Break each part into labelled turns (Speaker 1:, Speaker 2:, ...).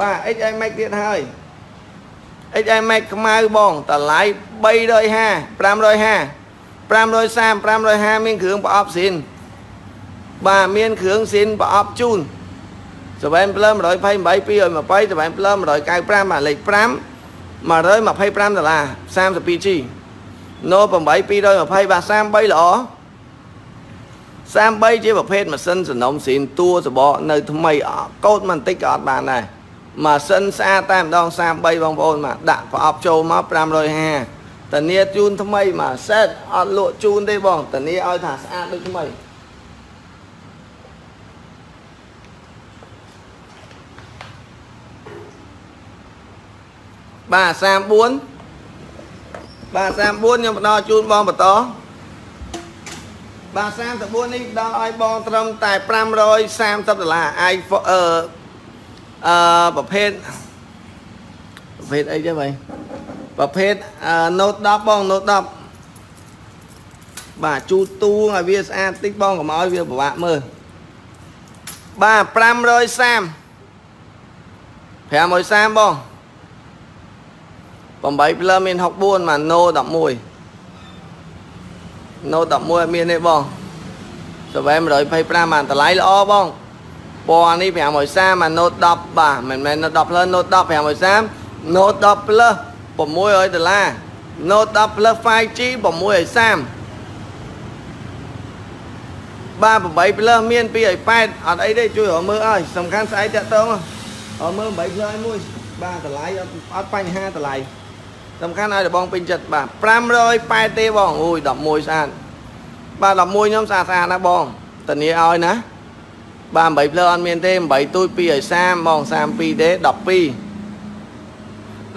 Speaker 1: បាទ XI Max ទៀតហើយ XI Max ខ្មៅបងតម្លៃ350 550 530 550មានគ្រឿងប្រអប់ស៊ីនបាទមានគ្រឿងស៊ីនប្រអប់ជូនសវែនផ្លើ128 220សវែនផ្លើ195បាទលេខ5 125ដុល្លារ 32G ណូ8 220បាទ33ល្អ33ជាប្រភេទម៉ាស៊ីនសំណុំស៊ីនតួសបកនៅថ្មីកោតបន្តិចក៏អត់បានដែរ ម៉ាស៊ីនស្អាតតែម្ដង33បងប្អូនមកដាក់ប្រអប់ចូលមក550តានីជូនថ្មីមកសេតអត់លក់ជូនទេបងតានីឲ្យថាស្អាតដូចថ្មីបាទ34បាទ34ខ្ញុំបន្តជូនបងបន្តបាទ34នេះដល់ឲ្យបងត្រឹមតែ530ដុល្លារ iPhone អឺអឺប្រភេទប្រភេទអីចឹងបងប្រភេទ Note 10បង Note 10បាទជូតទូងឲ្យវាស្អាតតិចបងកុំឲ្យវាពិបាកមើលបាទ530 530បង8ផ្លើមាន64មក No 11 No 11អត់មានទេបងសវែ125បានតម្លៃល្អបង ពណ៌នេះ530មក Note 10បាទមិនមែន Note 10 Plus Note 10 530 Note 10 Plus 600ដុល្លារ Note 10 Plus 5G 630បាទ8 Plus មាន280អត់អីទេជួយរកមើលឲ្យសំខាន់ស្អែកតាក់តងរកមើល8 Plus ឲ្យមួយបាទតម្លៃអត់អត់បញ្ហាតម្លៃសំខាន់ឲ្យបងពេញចិត្តបាទ580ទេបងអូយ11ស្អាតបាទ11ខ្ញុំស្អាតស្អាតណាបងតានីឲ្យណា បាទ8ភ្លើអត់មានទេ8ទូច2ឲ្យ30បង32ទេ12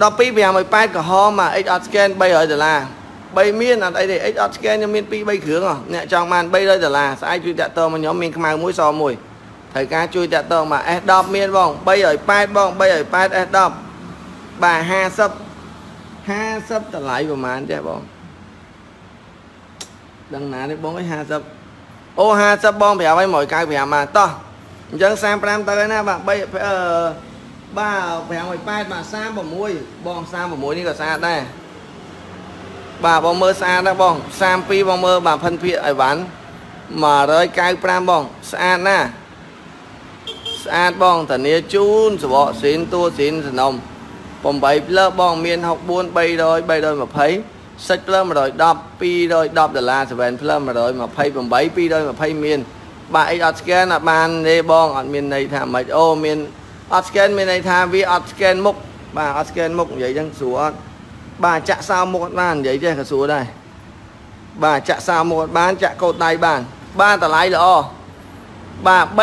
Speaker 1: 12 580ក្រហមមក X អត់ scan 300ដុល្លារ3មានអត់អីទេ X អត់ scan ខ្ញុំមាន2 3គ្រឿងអ្នកចង់បាន300ដុល្លារស្អែកជួយតាក់ទងមកខ្ញុំមានខ្មៅមួយសមួយត្រូវការជួយតាក់ទងមក S10 មានបង380បង380 S10 បាទ50 50តម្លៃប្រហែលចេះបងដឹងណាទេបងអើយ50 អូ50បងប្រាប់ឲ្យ195មកតោះអញ្ចឹង35ទៅហើយណាបាទ3អឺបាទ580បាទ36បង36នេះក៏ស្អាតដែរបាទបងមើលស្អាតដែរបង32បងមើលបាទភិនភាកអីវ៉ាន់195បងស្អាតណាស់ស្អាតបងធានាជូនសបកស៊ីនតួស៊ីនសនំ8ផ្លើបងមាន64 300 320 សិចផ្លើ110 210ដុល្លារ7ផ្លើ128 220មានបាទអីអត់ scan អត់បានទេបងអត់មានន័យថាមិនអូមានអត់ scan មានន័យថាវាអត់ scan មុខបាទអត់ scan មុខនិយាយចឹងស្រួលអត់បាទចាក់សោមុខអត់បាននិយាយចេះក៏ស្រួលដែរបាទចាក់សោមុខអត់បានចាក់កោតដៃបាន បាទតម្លៃល្អបាទ300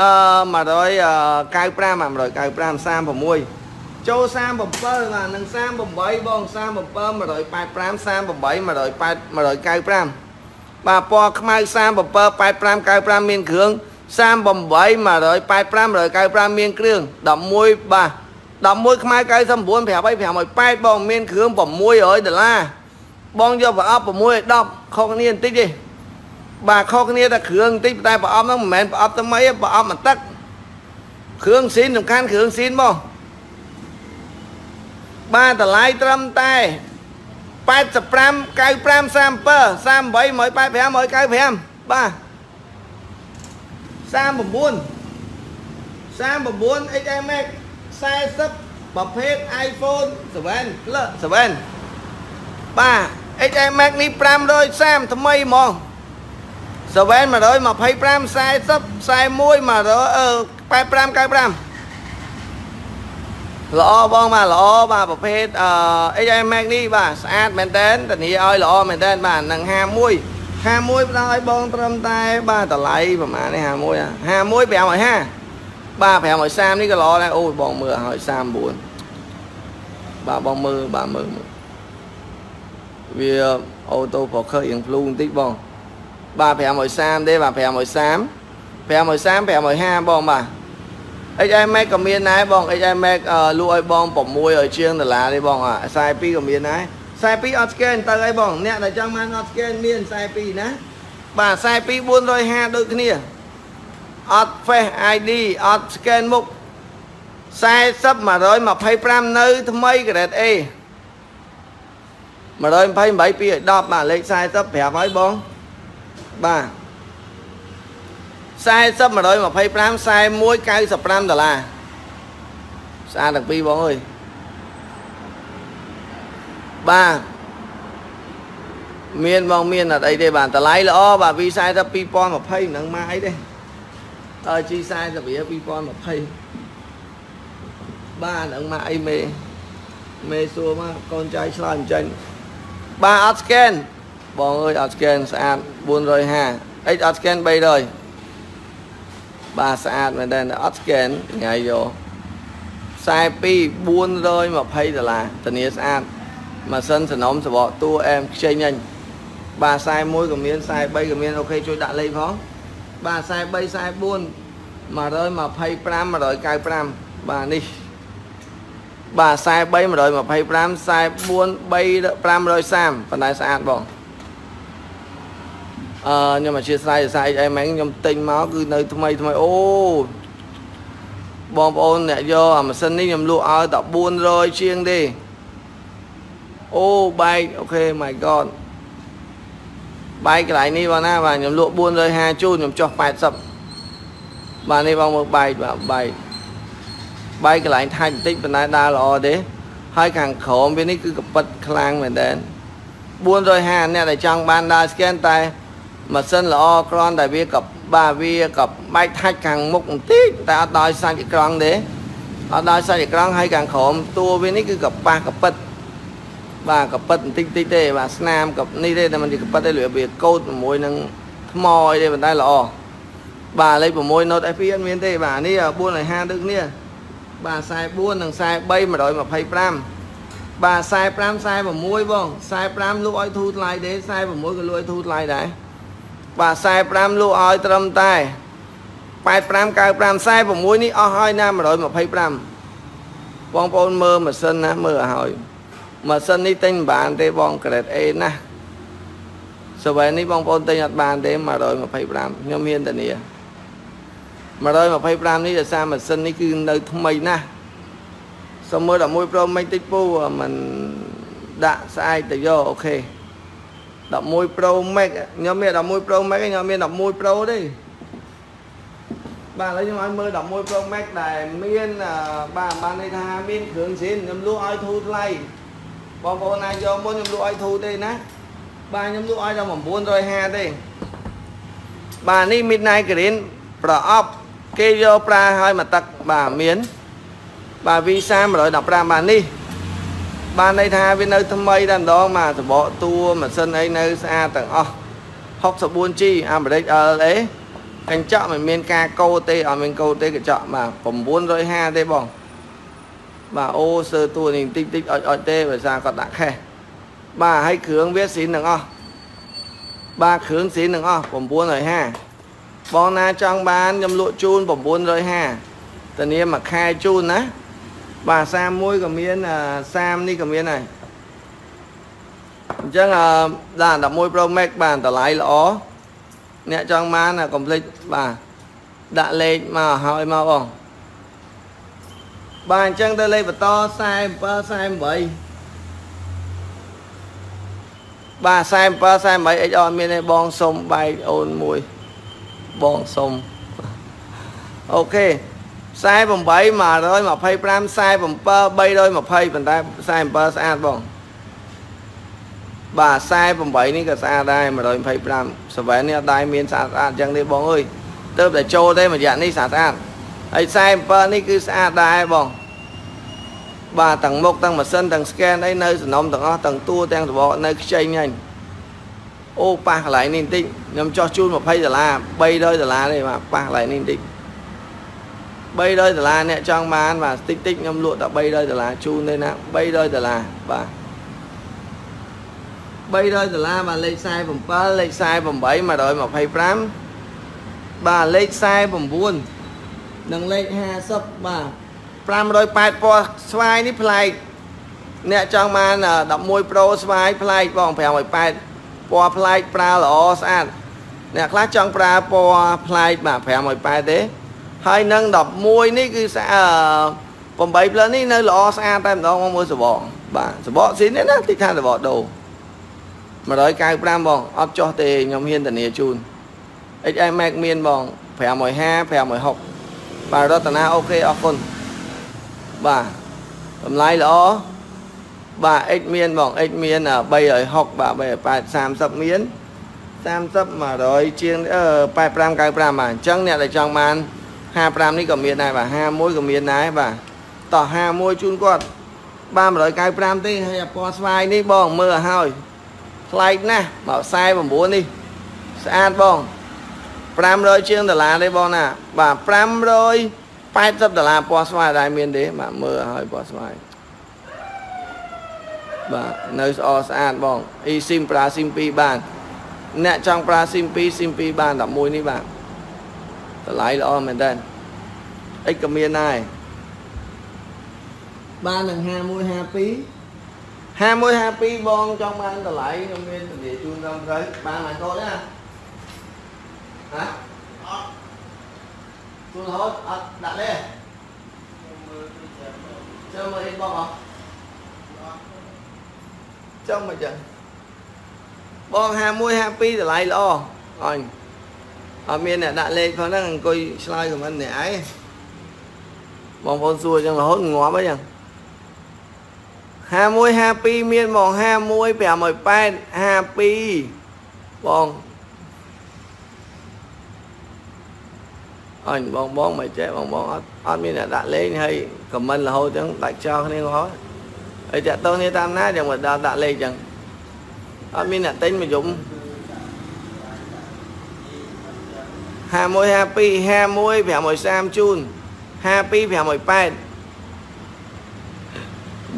Speaker 1: អឺ195 195 36 ចូល37បាទនឹង38បង37 185 38 180 195បាទពណ៌ខ្មៅ37 85 95មានគ្រឿង38 185 195មានគ្រឿង11បាទ11ខ្មែរ99 5 580បងមានគ្រឿង600ដុល្លារបងយកប្រអប់6ឲ្យ10ខុសគ្នាបន្តិចទេបាទខុសគ្នាតែគ្រឿងបន្តិចតែប្រអប់ហ្នឹងមិនមែនប្រអប់ថ្មីទេប្រអប់មួយទឹកគ្រឿងស៊ីនសំខាន់គ្រឿងស៊ីនបង បាទតម្លៃត្រឹមតែ85 95 37 38 185 195បាទ39 39 XI Max 40ប្រភេទ iPhone 7 Plus 7បាទ XI Max នេះ530ថ្មីហ្មង7 125 40 41 185 95 ល្អបងបាទល្អបាទប្រភេទអឺ HI Max នេះបាទស្អាតមែនតើធានាឲ្យល្អមែនតើបាទនឹង51 51ផ្ដល់ឲ្យបងត្រឹមតែបាទតម្លៃប្រហែលនេះ51 51 550បាទ530នេះក៏ល្អដែរអូយបងមើលឲ្យ39បាទបងមើលបាទមើលមើលវាអូតូ focus រៀងភ្លូបន្តិចបងបាទ530ទេបាទ530 530 550បងបាទ XI Max ក៏មានដែរបង XI Max លក់ឲ្យបង600ជាងដុល្លារទេបងខ្សែ2ក៏មានដែរខ្សែ2អត់ scan ទៅអីបងអ្នកដែលចង់បានអត់ scan មានខ្សែ2ណាបាទខ្សែ2 450ដូចគ្នាអត់ Face ID អត់ scan មុខ40 125នៅថ្មី grade A 128 2ឲ្យ10បាទលេខ40ប្រាប់ហើយបងបាទ 40 125 41 95ដុល្លារស្អាតទាំងពីរបងអើយបាទមានបងមានអត់អីទេបាទតម្លៃល្អបាទ V40 2020នឹងមកអីទេអឺ G40 2020បាទនឹងមកអីមេមេសួរមកកូនចៅឆ្លើយមិនចាញ់បាទអត់ scan បងអើយអត់ scan ស្អាត450អីអត់ scan 300 បាទស្អាតមែនតើអត់ scan ថ្ងៃយក42 420ដុល្លារធានាស្អាតម៉ាស៊ីនសំណុំសបកតួអែមខ្ចីញញបាទ41ក៏មាន43ក៏មានអូខេជួយដាក់លេខផងបាទ43 44 125 195បាទនេះបាទ43 125 44 3 530ប៉ុន្តែស្អាតបង អឺខ្ញុំអធិស្ឋានសាយអីម៉េងខ្ញុំទិញមកគឺនៅថ្មីថ្មីអូបងប្អូនអ្នកយកអាម៉ាស៊ីននេះខ្ញុំលក់ឲ្យតែ400ជាងទេអូបែកអូខេ my god បែកកន្លែងនេះបងណាបាទខ្ញុំលក់450ជូនខ្ញុំចុះ80បាទនេះបងមើលបែកបាទបែកបែកកន្លែងថាច់បន្តិចប៉ុន្តែដើរល្អទេហើយខាងក្រោមវានេះគឺកពិតខ្លាំងមែនតើ450អ្នកដែលចង់បានដើរ scan តែ ម៉ាស៊ីនល្អគ្រាន់តែវាក៏បាទវាក៏បែកថាច់ខាងមុខបន្តិចតែអត់ដល់សាច់អេក្រង់ទេអត់ដល់សាច់អេក្រង់ហើយខាងក្រោមតួវានេះគឺកប៉ះកពិតបាទកពិតបន្តិចតិចទេបាទស្នាមកនេះទេតែមិនជាកពិតទេលឿវាកោតជាមួយនឹងថ្មអីទេប៉ុន្តែល្អបាទលេខ6 Note FE អត់មានទេបាទនេះ450ដូចគ្នាបាទ44និង43 125បាទ45 46បង45លក់ឲ្យធូរថ្លៃទេ46ក៏លក់ឲ្យធូរថ្លៃដែរ បាទ45លក់ឲ្យត្រឹមតែ85 95 46នេះអស់ហើយណា125បងប្អូនមើលម៉ាស៊ីនណាមើលឲ្យហើយម៉ាស៊ីននេះទិញមិនបានទេបង grade A ណាសវែនេះបងប្អូនទិញអត់បានទេ125ខ្ញុំមានតានី125នេះដោយសារម៉ាស៊ីននេះគឺនៅថ្មីណាស់សុំមើល11 Pro Max តិចពូមិនដាក់ស្អែកទៅយកអូខេ 11 Pro Max ខ្ញុំមាន11 Pro Max ខ្ញុំមាន11 Pro ទេបាទឥឡូវខ្ញុំឲ្យមើល11 Pro Max ដែលមានបាទបានន័យថាមានគ្រឿងស៊ីនខ្ញុំលក់ឲ្យធូរថ្លៃបងប្អូនណាយកមុនខ្ញុំលក់ឲ្យធូរទេណាបាទខ្ញុំលក់ឲ្យដល់950ទេបាទនេះ Midnight Green ប្រអប់គេយកប្រើឲ្យមកទឹកបាទមានបាទ visa 115បាទនេះ បានន័យថាវានៅថ្មីតែម្ដងមកសបកតួម៉ាស៊ីនអីនៅស្អាតទាំងអស់ 64G អាមេរិក LA កញ្ចក់មិនមានការកោទេអត់មានកោទេកញ្ចក់បាទ950ទេបងបាទអូសើតួនេះតិចតិចអុចអុចទេដោយសារគាត់ដាក់ខេះបាទហើយគ្រឿងវាស៊ីនទាំងអស់បាទគ្រឿងស៊ីនទាំងអស់950បងណាចង់បានខ្ញុំលក់ជូន950តានាមួយខែជូនណា បាទ31ក៏មាន30នេះក៏មានដែរអញ្ចឹងដាក់11 Pro Max បានតម្លៃល្អអ្នកចង់បានកុំភ្លេចបាទដាក់លេខមកហើយមកបងបាទអញ្ចឹងទៅលេខបន្ត47 48បាទ47 48 XR មានទេបងសុំបែកអូនមួយបងសុំអូខេ 48 125 47 320ប៉ុន្តែ47ស្អាតបងបាទ48នេះក៏ស្អាតដែរ125សវែននេះអត់ដែរមានស្អាតស្អាតអញ្ចឹងទេបងអើយទៅតែចូលទេមួយរយៈនេះស្អាតស្អាតហើយ47នេះគឺស្អាតដែរបងបាទទាំងមុខទាំងម៉ាស៊ីនទាំង scan អីនៅសំណុំទាំងអស់ទាំងតួទាំងសបកនៅខ្ចីញ៉ាញ់អូប៉ះកន្លែងនេះបន្តិចខ្ញុំចោះជូន20ដុល្លារ300ដុល្លារទេបាទប៉ះកន្លែងនេះបន្តិច 300ដុល្លារអ្នកចង់បានបាទតិចតិចខ្ញុំលក់តែ300ដុល្លារជូនទេណា300ដុល្លារបាទ300ដុល្លារបាទលេខ47លេខ48 125បាទលេខ49និងលេខ50បាទ508ពណ៌ស្វាយនេះប្លែកអ្នកចង់បាន11 Pro ស្វាយប្លែកបង508ពណ៌ប្លែកប្រើល្អស្អាតអ្នកខ្លះចង់ប្រើពណ៌ប្លែកបាទ508ទេ ហើយនឹង11នេះគឺស្អាត8 plus នេះនៅល្អស្អាតតែម្ដងមកមើលសបកបាទសបកស៊ីននេះណាតិចថាសបកដូរ195បងអត់ចោះទេខ្ញុំហ៊ានធានាជូន XI Max មានបង550 560បាទរតនាអូខេអរគុណបាទតម្លៃល្អបាទ X មានបង X មាន360បាទ380 30មាន30 100ជាង85 95បាទអញ្ចឹងអ្នកដែលចង់បាន 55នេះក៏មានដែរបាទ51ក៏មានដែរបាទតោះ51ជូនគាត់បាន195ទេហើយពណ៌ស្វាយនេះបងមើលឲ្យហើយថ្លៃណាស់មក49នេះស្អាតបង500ជាងដុល្លារទេបងណាបាទ580ដុល្លារពណ៌ស្វាយដែរមានទេបាទមើលឲ្យពណ៌ស្វាយបាទនៅស្អស្អាតបង eSIM ប្រើ SIM 2បានអ្នកចង់ប្រើ SIM 2 SIM 2បាន11នេះបាទ តម្លៃល្អមែនតើអិចក៏មានដែរបាននឹង5152 5152បងចង់បានតម្លៃខ្ញុំមានតម្លៃជូនដល់ត្រូវបានមកតោះណាហ៎អត់ជូនរហូតអត់ដាក់ទេចាំមើលអីបងអត់ចាំមកចឹងបង51 52តម្លៃល្អអញ អត់មានអ្នកដាក់លេខផងហ្នឹងអង្គុយឆ្លើយខមមិនអ្នកឯងបងប្អូនសួរចឹងរហូតងាប់អីចឹង51 52មានហ្មង51 518 52បងអញបងបងមិនចេះបងបងអត់អត់មានអ្នកដាក់លេងហើយខមមិនរហូតចឹងដាច់ចោលគ្នាងហើយហើយតាក់តងនេះតាមណាចឹងមកដល់ដាក់លេងចឹងអត់មានអ្នកទិញមកយំ 51 52 51 530ជូន52 580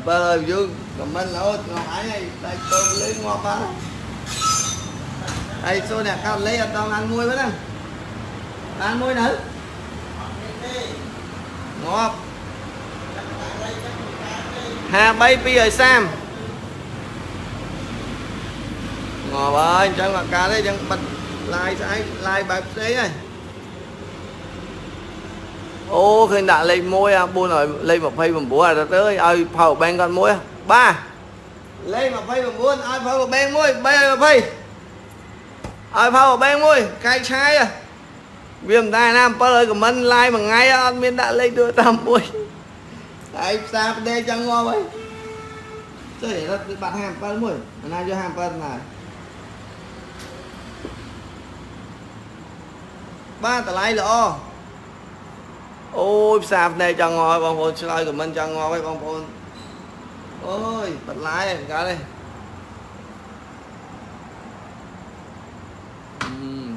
Speaker 1: បើយើងខមមិនរហូតងអញឲ្យដាច់ទៅលេងងាប់បានហើយសូនអ្នកកោតលេងអត់ដល់បានមួយហ្នឹងបានមួយនៅងាប់53 230ងាប់ហើយអញ្ចឹងមកកាលទេអញ្ចឹងបិទឡាយស្អែកឡាយបែបផ្សេងហើយ អូឃើញដាក់លេខ1អា4ឲ្យលេខ29អត់ទៅឲ្យ power bank គាត់មួយបាទលេខ29ឲ្យ power bank មួយ3ឲ្យ20ឲ្យ power bank មួយកែកឆាយវាមិនដែរណា7ឲ្យខមមិន live មួយថ្ងៃអត់មានដាក់លេខទូរស័ព្ទមួយហើយផ្សារផ្ដេកចឹងងាប់ហើយចុះរត់បាត់57មួយអាណាយក57ណាបាទតម្លៃល្អ អូយផ្សារផ្នែកចង់ងល់បងប្អូនឆ្លើយខមមិនចង់ងល់ហើយបងប្អូនអូយបន្លាយហ្នឹងកាលនេះ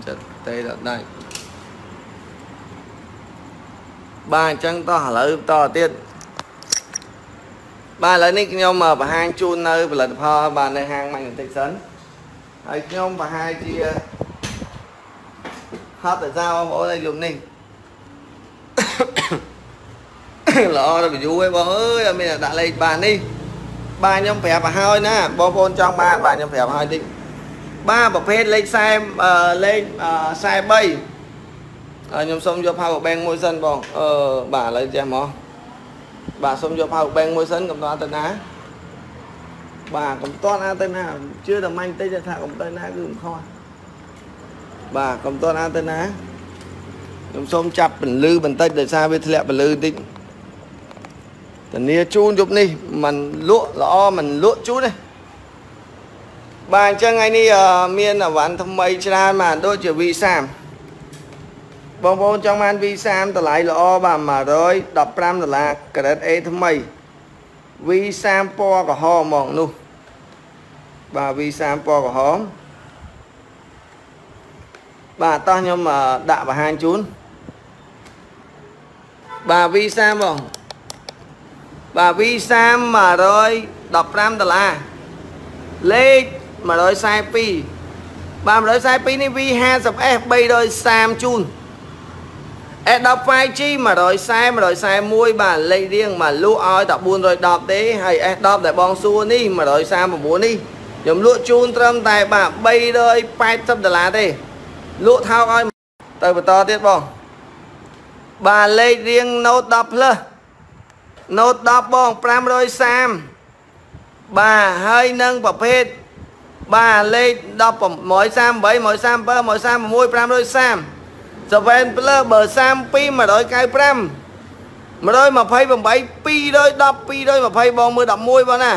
Speaker 1: ចិត្តទេដល់ដាច់បាទអញ្ចឹងតោះឥឡូវតទៀតបាទឥឡូវនេះខ្ញុំបង្ហាញជូននៅផលិតផលបាទនៅហាងម៉ាញ់បន្តិចសិនហើយខ្ញុំបង្ហាញជាហត់តែសារបងប្អូនឲ្យយំនេះ ល្អដល់ view ឯងបងអើយអត់មានដាក់លេខបាននេះបាទខ្ញុំប្រាប់ឲ្យហើយណាបងប្អូនចង់បានបាទខ្ញុំប្រាប់ឲ្យតិចបាទប្រភេទលេខ40លេខ43ខ្ញុំសូមយក power bank មួយសិនបងអឺបាទឥឡូវចេះមកបាទសូមយក power bank មួយសិនកំដរទៅណាបាទកំតន់អាទៅណាជឿតែមាញ់តិចថាកំទៅណាគឺមិនខុសបាទកំតន់អាទៅណាខ្ញុំសូមចាប់ពន្លឺបន្តិចដោយសារវាធ្លាក់ពន្លឺបន្តិច ធានាជូនយប់នេះมันលក់ល្អมันលក់ជូនទេបាទអញ្ចឹងថ្ងៃនេះមានអវ៉ាន់ថ្មីច្រើនបាទដូចជា V30 បងប្អូនចង់បាន V30 តម្លៃល្អបាទ115ដុល្លារ grade A ថ្មី V30 ពណ៌ក្រហមហ្មងនោះបាទ V30 ពណ៌ក្រហមបាទតោះខ្ញុំដាក់បង្ហាញជូនបាទ V30 បង បាទ V30 115ដុល្លារលេខ142បាទ142នេះ V50S 330ជូន S10 5G 140 141បាទលេខរៀងមកលក់ឲ្យតែ410ទេហើយ S10 ដែលបងសួរនេះ139នេះខ្ញុំលក់ជូនត្រឹមតែបាទ380ដុល្លារទេលក់ថោកឲ្យទៅបន្តទៀតបងបាទលេខរៀង Note 10 Plus Note 10បង530បាទហើយនឹងប្រភេទបាទលេខ10 138 137 136 530 7 Plus បើ32 195 128 210 220បងមើល11បងណា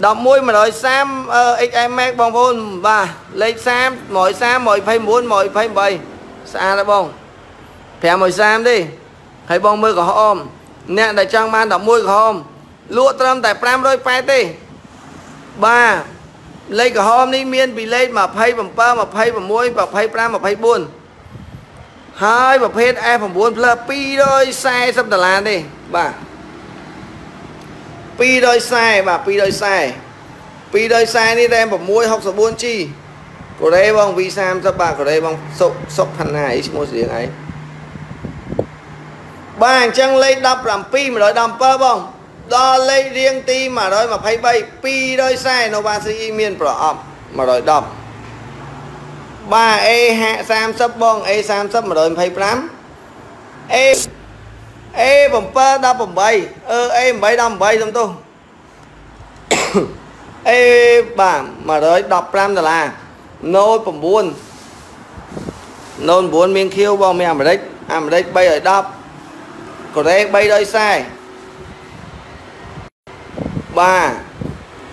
Speaker 1: 11 130 XM Max បងប្អូនបាទលេខ30 130 129 128ស្អាតហើយបង530ទេហើយបងមើលក្រហម អ្នកដែលចង់បាន11ក្រហមលក់ត្រឹមតែ580ទេបាទលេខក្រហមនេះមានពីលេខ27 26 25 24ហើយប្រភេទ F9 Plus 240ដុល្លារទេបាទ240បាទ240 240នេះរ៉ែម 664G កូរ៉េបង V30 បាទកូរ៉េបងសុកសុកផាណាអីឈ្មោះស្រៀងអី បាទអញ្ចឹងលេខ17 117បងដល់លេខរៀងទី123 240 Nova CE មានប្រអប់110បាទ A 30បង A 30 125 A A 7 18អឺ A 8 18សំទោស A បាទ115ដុល្លារ Note 9 Note 9មាន Q បងមានអាមេរិកអាមេរិក310 កូរ៉េ340បា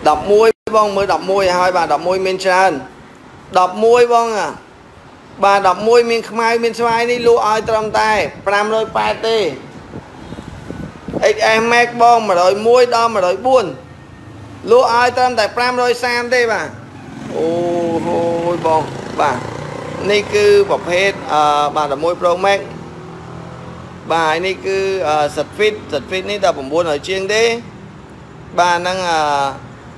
Speaker 1: ទ11បងមើល11ហើយបាទ11មានច្រើន11បងបាទ11មានខ្មៅមានស្វាយនេះលក់ឲ្យត្រឹមតែ580ទេ XS Max បង101ដល់104លក់ឲ្យត្រឹមតែ530ទេបាទអូហូយបងបាទនេះគឺប្រភេទអឺបាទ11 Pro Max បាទនេះគឺ set fit set fit នេះដល់900ជាងទេបាទហ្នឹងអឺ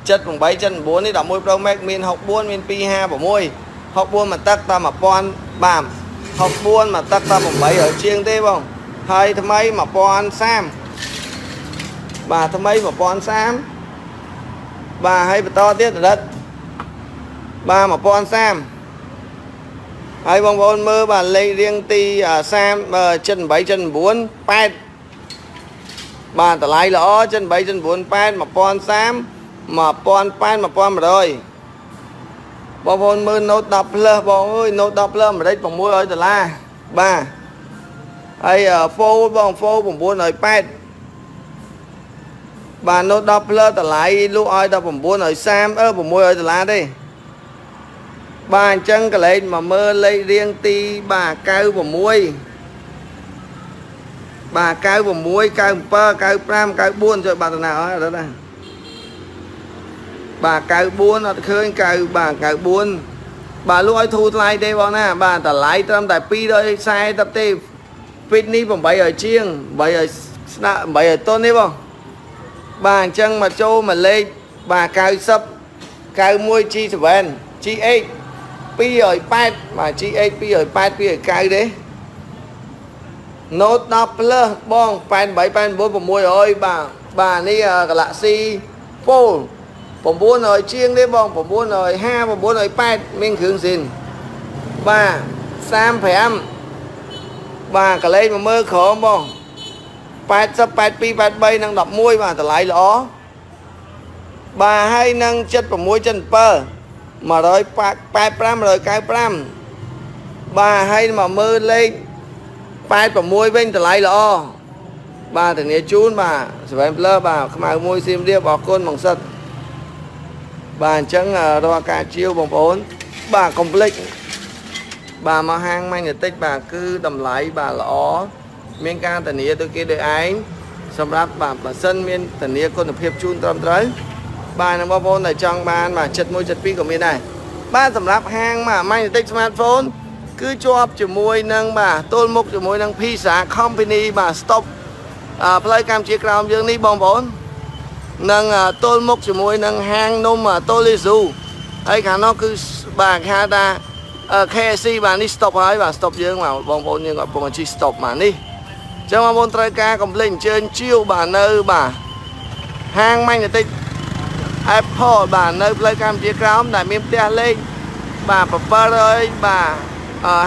Speaker 1: 78 79នេះ11 Pro Max មាន64មាន256 64មកទឹកតាម1000បាទ64មកទឹកតាម800ជាងទេបងហើយថ្មី1030បាទថ្មី1030បាទហើយបន្តទៀតដិតបាទ1030 ហើយបងប្អូនមើលបាទលេខរៀងទី30 78 79 8បាទតម្លៃល្អ78 79 8 1030 1800 1100បងប្អូនមើល Note 10 Plus បងអើយ Note 10 Plus អាមេរិក600ដុល្លារបាទហើយ Fold បង Fold 980បាទ Note 10 Plus តម្លៃលក់ឲ្យដល់930អឺ600ដុល្លារទេ បាទអញ្ចឹងកលេចមកមើលលេខរៀងទីបាទ96បាទ96 97 95 94ចុចបាត់ណាអត់ដល់ណាបាទ94អត់ឃើញ9បាទ94បាទលក់ឲ្យធូរថ្លៃទេបងណា បាទតម្លៃត្រឹមតែ240ទេហ្វីតនេះ800ជាង800ស្នាក់800តុននេះបងបាទអញ្ចឹងមកចូលមកលេខបាទ90 91 G7 GH 208បាទ GH 208 209ទេ Note 10 Plus បង88 89 600បាទបាទនេះ Galaxy Fold 900ជាងទេបង950 980មានគ្រឿងស៊ីនបាទ35បាទកលេសមកមើលក្រមបង80 82 83និង11បាទតម្លៃល្អបាទហើយនឹង76 77 185 195បាទហើយមកមើលលេខ86វិញតម្លៃល្អបាទធានាជូនបាទ7 Plus បាទខ្មៅមួយសៀមរាបអរគុណបងសិតបាទអញ្ចឹងរាល់ការជាវបងប្អូនបាទកុំភ្លេចបាទមកហាងម៉ាញ់តិចបាទគឺតម្លៃបាទល្អមានការធានាទៅគេដោយឯងសម្រាប់បាទបើសិនមានធានាគុណភាពជូនត្រឹមត្រូវ បាទនឹងបងប្អូនដែលចង់បានបាទ71 72ក៏មានដែរបាទសម្រាប់ហាងបាទម៉ាញ់តិច smartphone គឺជាប់ជាមួយនឹងបាទទល់មុខជាមួយនឹង Pizza Company បាទ stop ផ្លូវកម្ពុជាក្រោមយើងនេះបងប្អូននឹងទល់មុខជាមួយនឹងហាងនំតូលីស៊ូហើយខាងនោះគឺបាទគេហៅថា KFC បាទនេះ stop ហើយបាទ stop យើងបាទបងប្អូនយើងគាត់ពងជិះ stop បាទនេះអញ្ចឹងបងប្អូនត្រូវការកំភ្លេចអញ្ជើញជាវបាទនៅបាទហាងម៉ាញ់តិច Apple បាទនៅផ្លូវកម្ពុជាក្រោមដែលមានផ្ទះលេខបាទ700បាទ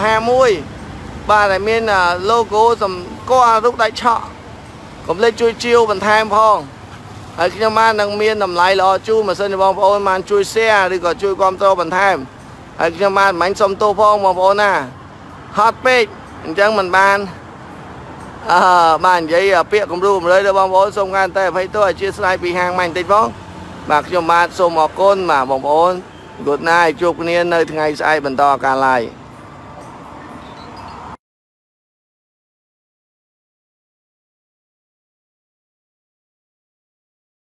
Speaker 1: 51បាទដែលមាន logo សម្គាល់រូបដៃឆក់កុំភ្លេចជួយជាវបន្ថែមផងហើយខ្ញុំបាននឹងមានតម្លៃល្អជូនបើសិនជាបងប្អូនបានជួយ share ឬក៏ជួយគ្រប់គ្រងបន្ថែមហើយខ្ញុំបានមិនសុំទោសផងបងប្អូនណាហត់ពេកអញ្ចឹងមិនបានអឺបាននិយាយពាក្យគំរូគំរើដល់បងប្អូនសូមកាន់តែអភ័យទោសអធិស្ឋានពីហាងម៉ាញ់បន្តិចផង បាទខ្ញុំបាទសូមអរគុណបាទបងប្អូន Good night ជួបគ្នានៅថ្ងៃស្អែកបន្តការ live